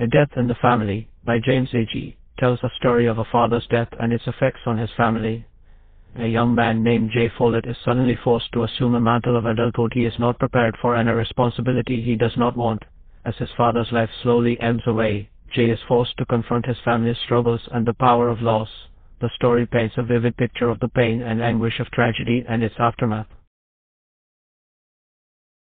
A Death in the Family by James Agee tells the story of a father's death and its effects on his family. A young man named Jay Follett is suddenly forced to assume a mantle of adulthood he is not prepared for and a responsibility he does not want. As his father's life slowly ebbs away, Jay is forced to confront his family's struggles and the power of loss. The story paints a vivid picture of the pain and anguish of tragedy and its aftermath.